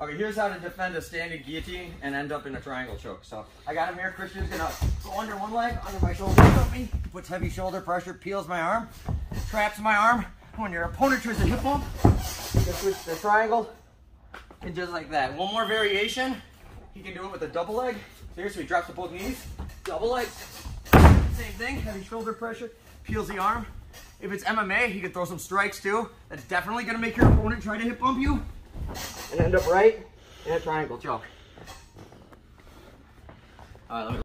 Okay, here's how to defend a standing guillotine and end up in a triangle choke. So I got him here. Christian's gonna go under one leg, under my shoulder, me, puts heavy shoulder pressure, peels my arm, traps my arm. When your opponent tries to hip bump, can switch the triangle, and just like that. One more variation. He can do it with a double leg. Here, so he drops to both knees, double leg. Same thing, heavy shoulder pressure, peels the arm. If it's MMA, he can throw some strikes too. That's definitely gonna make your opponent try to hip bump you end up right in a triangle choke. All right, let me